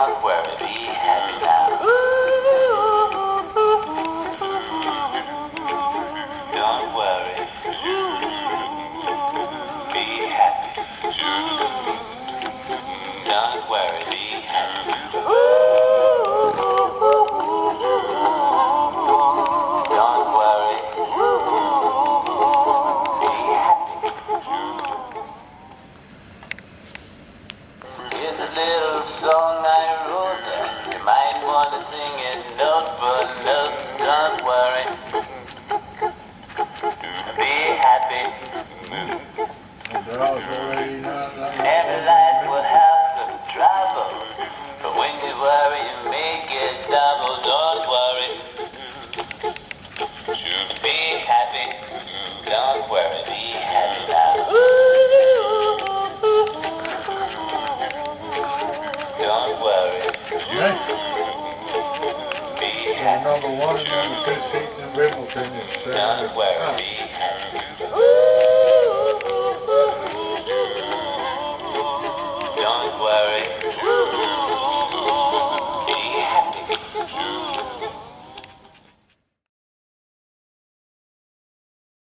Don't worry. Be happy. Don't worry, be happy. Don't worry. Be happy. A little song but look, don't worry. Be happy. Every life will have some trouble. But when you worry, you make it double. Don't worry. Be happy. Don't worry. Be happy now. Don't worry. Happy. Number one and number two seat in Wimbledon is uh,